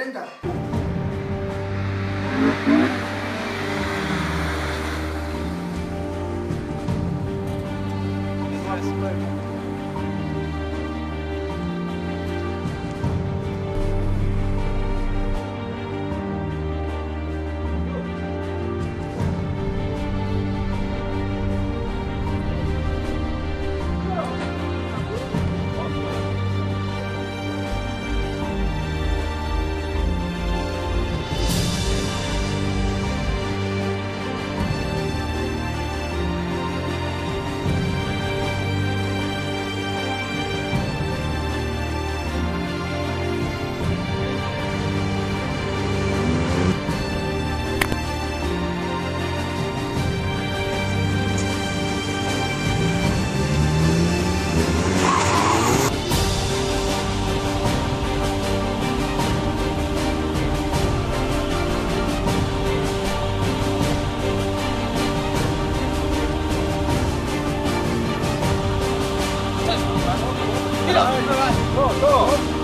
Reverenda. Thank you. そうそう